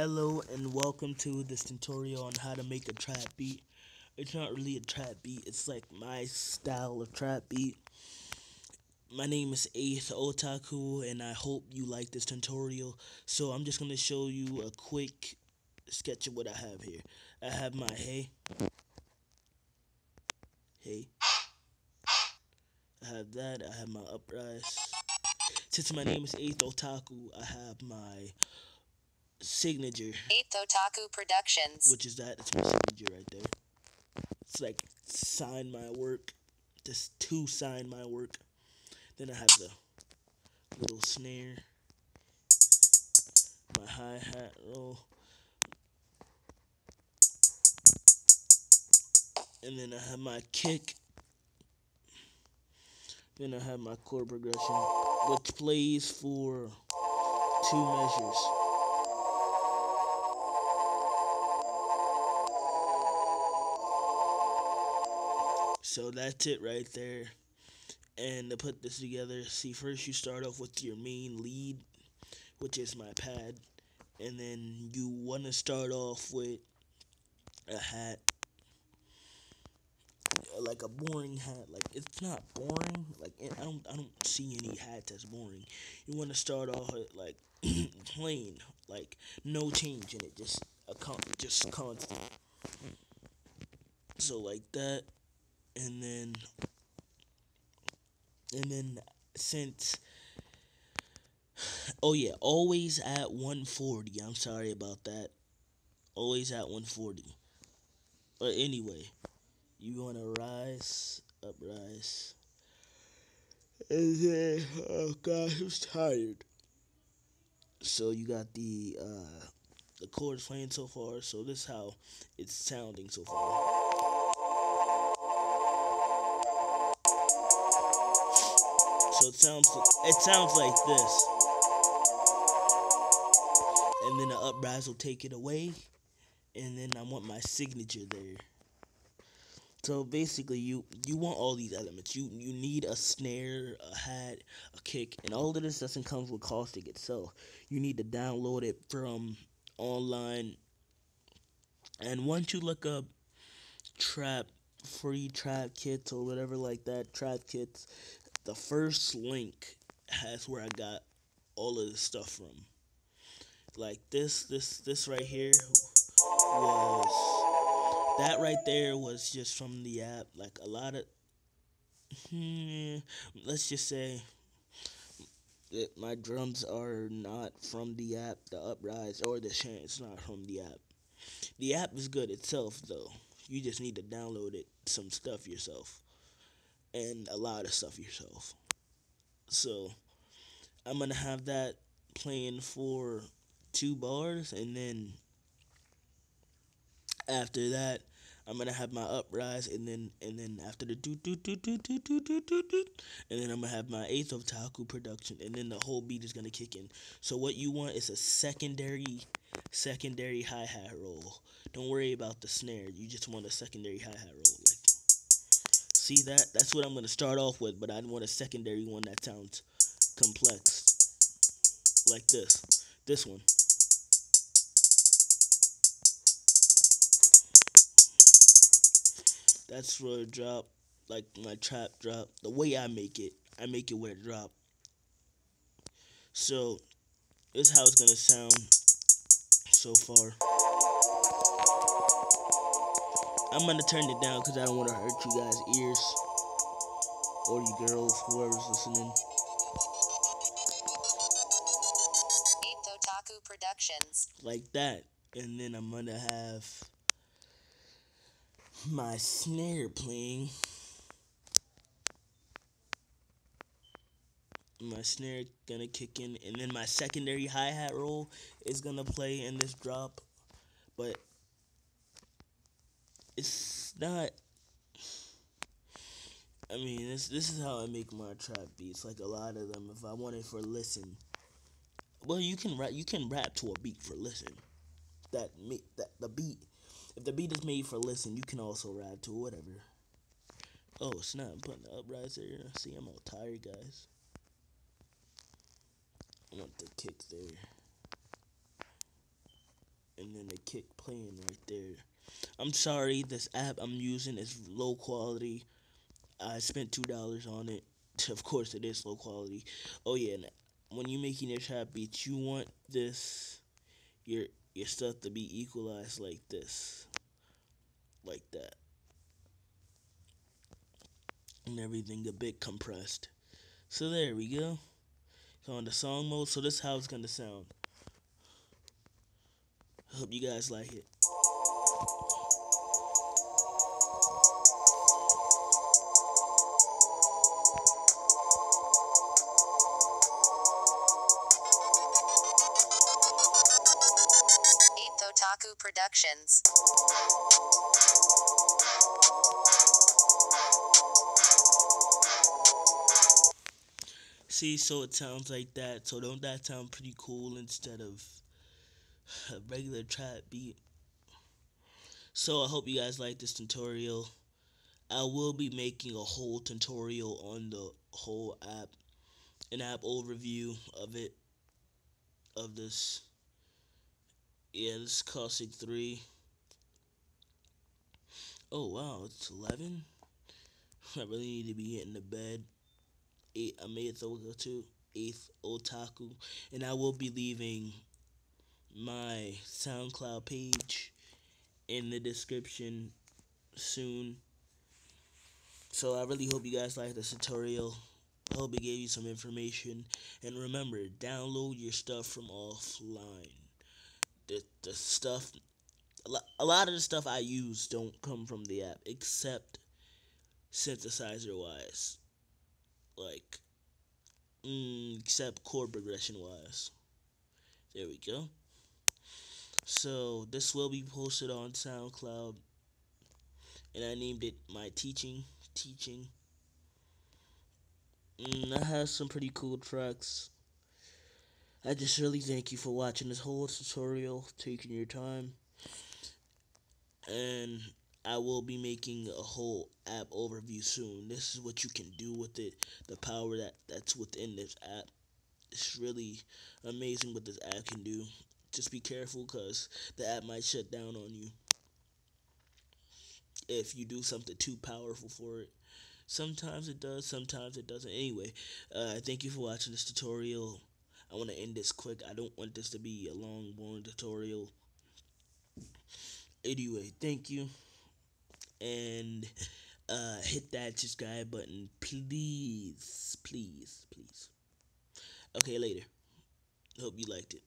Hello and welcome to this tutorial on how to make a trap beat. It's not really a trap beat, it's like my style of trap beat. My name is Eighth Otaku and I hope you like this tutorial. So I'm just going to show you a quick sketch of what I have here. I have my hey. Hey. I have that, I have my uprise. Since my name is Eighth Otaku, I have my signature. Eighth Otaku Productions. Which is that? It's my signature right there. It's like sign my work. Just to sign my work. Then I have the little snare. My hi-hat roll. And then I have my kick. Then I have my chord progression, which plays for two measures. So that's it right there. And to put this together, see, first you start off with your main lead, which is my pad. And then you want to start off with a hat. Like a boring hat. Like, it's not boring. Like, I don't, I don't see any hats that's boring. You want to start off with, like, plain. Like, no change in it. Just, a con just constant. So, like that and then and then since oh yeah always at 140 i'm sorry about that. Always at 140 but anyway you want to rise up rise and then oh god i'm tired. So you got the uh the chords playing so far. So this is how it's sounding so far So it sounds it sounds like this. And then the uprise will take it away. And then I want my signature there. So basically you you want all these elements. You you need a snare, a hat, a kick, and all of this doesn't come with Caustic itself. You need to download it from online. And once you look up trap free trap kits or whatever like that, trap kits, the first link has where I got all of this stuff from. Like this, this, this right here was that right there was just from the app. Like a lot of, hmm, let's just say that my drums are not from the app. The uprise or the chant not from the app. The app is good itself though. You just need to download it some stuff yourself and a lot of stuff yourself. So I'm gonna have that playing for two bars, and then after that, I'm gonna have my uprise, and then and then after the do do do do do do do do do, and then I'm gonna have my Eighth Otaku production, and then the whole beat is gonna kick in. So what you want is a secondary secondary hi hat roll. Don't worry about the snare. You just want a secondary hi hat roll. See that? That's what I'm going to start off with, but I want a secondary one that sounds complex. Like this. This one. That's for a drop, like my trap drop. The way I make it, I make it where it drop. So, this is how it's going to sound so far. I'm gonna turn it down because I don't want to hurt you guys' ears or you girls, whoever's listening. Eighth Productions. Like that, and then I'm gonna have my snare playing. My snare gonna kick in, and then my secondary hi hat roll is gonna play in this drop, but it's not. I mean, this this is how I make my trap beats. Like a lot of them, if I want it for listen, well, you can rap. You can rap to a beat for listen. That make that the beat. If the beat is made for listen, you can also rap to whatever. Oh snap! I'm putting the upriser. See, I'm all tired, guys. I want the kick there. And then the kick playing right there. I'm sorry, this app I'm using is low quality. I spent two dollars on it. Of course, it is low quality. Oh yeah, when you're making your trap beats, you want this your your stuff to be equalized like this, like that, and everything a bit compressed. So there we go. So on the song mode, so this is how it's gonna sound. Hope you guys like it. Otaku Productions. See, so it sounds like that. So don't that sound pretty cool instead of a regular trap beat? So I hope you guys like this tutorial. I will be making a whole tutorial on the whole app, an app overview of it, of this yeah, this is Caustic 3. Oh, wow, it's 11? I really need to be getting to bed. Eight, I made it to 8th Otaku. And I will be leaving my SoundCloud page in the description soon. So I really hope you guys like this tutorial. I hope it gave you some information. And remember, download your stuff from offline the, the stuff a lot of the stuff I use don't come from the app except synthesizer wise like mm, except chord progression wise there we go so this will be posted on SoundCloud and I named it my teaching teaching mm, I have some pretty cool tracks I just really thank you for watching this whole tutorial, taking your time. And I will be making a whole app overview soon. This is what you can do with it, the power that, that's within this app. It's really amazing what this app can do. Just be careful because the app might shut down on you if you do something too powerful for it. Sometimes it does, sometimes it doesn't. Anyway, uh, thank you for watching this tutorial. I want to end this quick. I don't want this to be a long, boring tutorial. Anyway, thank you. And uh, hit that subscribe button, please. Please, please. Okay, later. Hope you liked it.